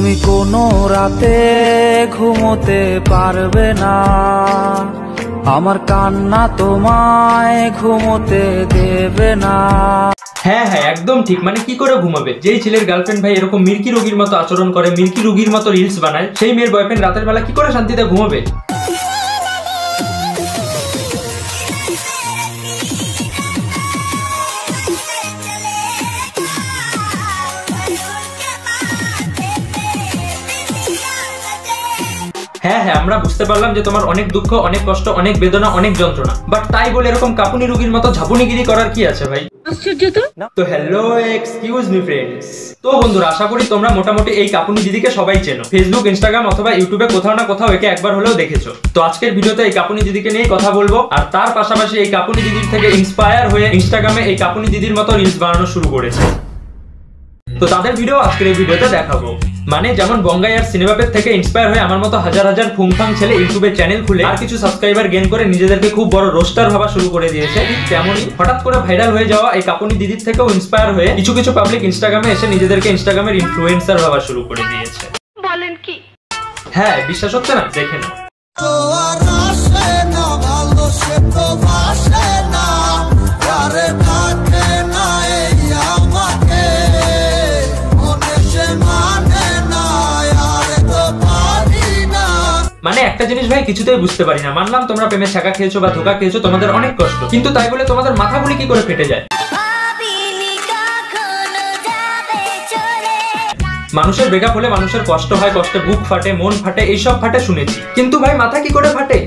তুমি কোনো রাতে ঘুমোতে পারবে না। আমার কান্না তোমায় ঘুমোতে দেবে না। হ্যাঁ হ্যাঁ একদম ঠিক। মানে কি করে ঘুমাবে? যেই ছেলের গার্লফ্রেন্ড ভাই এরকম মির্কি রোগীর মতো আচরণ করে মির্কি রোগীর মতো রিলস বানায়, সেই মেয়ের বয়ফ্রেন্ড রাতের বেলা কি করে শান্তিতে ঘুমাবে? হ্যাঁ হ্যাঁ আমরা বুঝতে পারলাম যে তোমার অনেক দুঃখ অনেক কষ্ট অনেক বেদনা অনেক যন্ত্রণা। বাট তাই বলে এরকম কাপুনি রোগীর মতো ঝাপুনিগিরি করার কি আছে ভাই? আশ্চর্য তো। তো হ্যালো এক্সকিউজ মি ফ্রেন্ডস তো বন্ধুরা আশা করি তোমরা মোটামুটি এই কাপুনি দিদিকে সবাই চেনো। ফেসবুক ইনস্টাগ্রাম অথবা ইউটিউবে কোথাও না কোথাও একে একবার হলেও দেখেছ। তো আজকের ভিডিওতে এই কাপুনি দিদিকে নিয়ে কথা বলব। আর তার পাশাপাশি এই কাপুনি দিদির থেকে ইন্সপায়ার হয়ে ইনস্টাগ্রামে এই কাপুনি দিদির মতো রিলস বানানো শুরু করেছে। তো তাদের ভিডিও আজকের এই ভিডিওতে দেখাবো। মানে যেমন বঙ্গাই আর সিনেমাপের থেকে ইন্সপায়ার হয়ে আমার মতো হাজার হাজার ফুংফাং ছেলে ইউটিউবে চ্যানেল খুলে আর কিছু সাবস্ক্রাইবার গেন করে নিজেদেরকে খুব বড় রোস্টার ভাবা শুরু করে দিয়েছে। ঠিক তেমনই হঠাৎ করে ভাইরাল হয়ে যাওয়া এই কাপুনি দিদির থেকেও ইন্সপায়ার হয়ে কিছু কিছু পাবলিক ইনস্টাগ্রামে এসে নিজেদেরকে ইনস্টাগ্রামের ইনফ্লুয়েন্সার ভাবা শুরু করে দিয়েছে। বলেন কি? হ্যাঁ বিশ্বাস হচ্ছে না দেখে নাও। মানে একটা জিনিস ভাই কিছুতেই বুঝতে পারি না। মানলাম তোমরা প্রেমে ছাকা খেয়েছো বা ধোকা খেয়েছো, তোমাদের অনেক কষ্ট। কিন্তু তাই বলে তোমাদের মাথাগুলি কি করে ফেটে যায়? মানুষের ব্রেকআপ হলে মানুষের কষ্ট হয়, কষ্টে বুক ফাটে, মন ফাটে, এইসব ফাটে শুনেছি। কিন্তু ভাই মাথা কি করে ফাটে?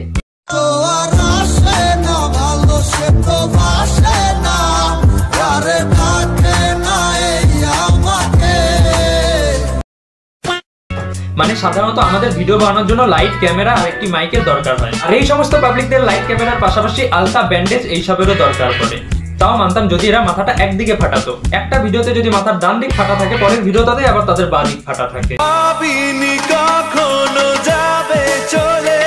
মানে সাধারণত আমাদের ভিডিও বানানোর জন্য লাইট ক্যামেরা আর একটি মাইকের দরকার হয়। আর এই সমস্ত পাবলিকদের লাইট ক্যামেরার পাশাপাশি আলতা ব্যান্ডেজ এইসবেরও দরকার পড়ে। তাও মানতাম যদি এরা মাথাটা একদিকে ফাটাতো। একটা ভিডিওতে যদি মাথার ডান দিক ফাটা থাকে, পরের ভিডিওটাতে আবার তাদের বাঁ দিক ফাটা থাকে। যাবে চলে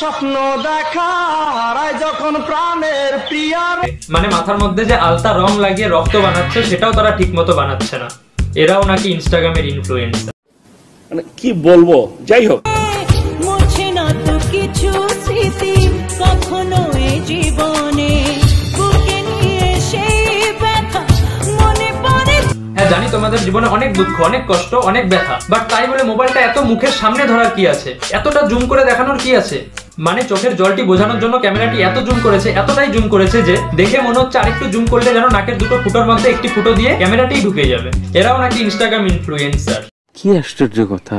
স্বপ্ন দেখা যখন প্রাণের প্রিয়ার মানে মাথার মধ্যে যে আলতা রং লাগিয়ে রক্ত বানাচ্ছে সেটাও তারা ঠিক মতো বানাচ্ছে না। এরাও নাকি ইনস্টাগ্রামের ইনফ্লুয়েন্সার মানে কি বলব? যাই হোক। মুছে না তো কিছু স্মৃতি কখনো এ জীবনে। বুকে নিয়ে সেই ব্যথা মনে পড়ে। হ্যাঁ জানি তোমাদের জীবনে অনেক দুঃখ অনেক কষ্ট অনেক ব্যথা বাট তাই বলে মোবাইলটা এত মুখের সামনে ধরার কি আছে? এতটা জুম করে দেখানোর কি আছে? মানে চোখের জলটি বোঝানোর জন্য ক্যামেরাটি এত জুম করেছে, এতটাই জুম করেছে যে দেখে মনে হচ্ছে আরেকটু জুম করলে যেন নাকের দুটো ফুটোর মধ্যে একটি ফুটো দিয়ে ক্যামেরাটি ঢুকে যাবে। এরাও নাকি ইনস্টাগ্রাম ইনফ্লুয়েন্সার কি আশ্চর্য কথা।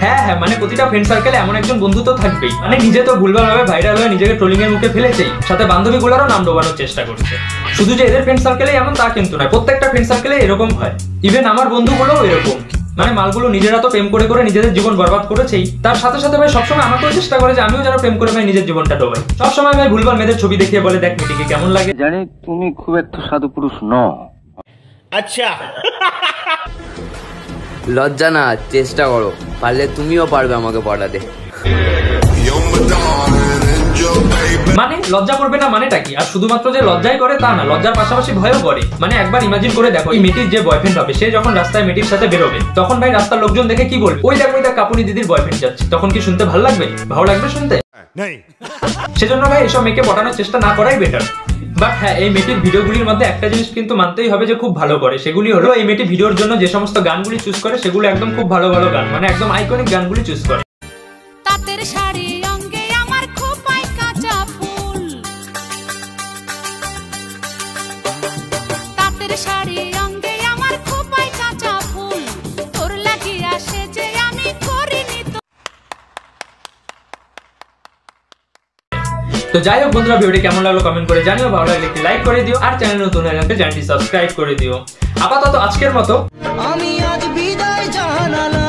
হ্যাঁ হ্যাঁ মানে প্রতিটা ফ্রেন্ড সার্কেলে এমন একজন বন্ধু তো থাকবেই। মানে নিজে তো ভুলভাল ভাবে ভাইরাল হয়ে নিজেকে ট্রোলিং এর মুখে ফেলেছেই। সাথে বান্ধবী বান্ধবীগুলোরও নাম ডোবানোর চেষ্টা করছে। শুধু যে এদের ফ্রেন্ড সার্কেলে এমন তা কিন্তু নয় প্রত্যেকটা ফ্রেন্ড সার্কেলে এরকম হয়। ইভেন আমার বন্ধুগুলোও এরকম। মানে মালগুলো নিজেরা তো প্রেম করে করে নিজেদের জীবন বরবাদ করেছেই। তার সাথে সাথে ভাই সবসময় আমাকেও চেষ্টা করে যে আমিও যেন প্রেম করে ভাই নিজের জীবনটা ডোবাই। সবসময় ভাই ভুলভাল মেয়েদের ছবি দেখিয়ে বলে দেখ মেয়েটিকে কেমন লাগে? জানি তুমি খুব একটা সাধু পুরুষ নও লজ্জা না, চেষ্টা করো। পারলে তুমিও পারবে আমাকে পড়াতে। মানে লজ্জা করবে না মানেটা কি? আর শুধুমাত্র যে লজ্জাই করে তা না, লজ্জার পাশাপাশি ভয়ও করে। মানে একবার ইমাজিন করে দেখো, এই মেয়েটির যে বয়ফ্রেন্ড হবে, সে যখন রাস্তায় মেয়েটির সাথে বেরোবে, তখন ভাই রাস্তার লোকজন দেখে কি বলবে? ওই দেখো, ওই দেখ, কাপুনি দিদির বয়ফ্রেন্ড যাচ্ছে। তখন কি শুনতে ভালো লাগবে? ভালো লাগবে শুনতে? সেজন্য ভাই এসব মেয়েকে পটানোর চেষ্টা না করাই বেটার বাট হ্যাঁ এই মেয়েটির ভিডিওগুলির মধ্যে একটা জিনিস কিন্তু মানতেই হবে যে খুব ভালো করে। সেগুলি হলো এই মেয়েটি ভিডিওর জন্য যে সমস্ত গানগুলি চুজ করে সেগুলো একদম খুব ভালো ভালো গান মানে একদম আইকনিক গানগুলি চুজ করে। তাঁতের শাড়ি অঙ্গে আমার খোপায় কাঁচা ফুল। তাঁতের শাড়ি তো যাই হোক বন্ধুরা, ভিডিওটি কেমন লাগল কমেন্ট করে জানিও, ভালো লাগলে একটি লাইক করে দিও, আর চ্যানেল নতুন হয়ে থাকলে সাবস্ক্রাইব করে দিও। আপাতত আজকের মতো। আমি আজ বিদায় জানালাম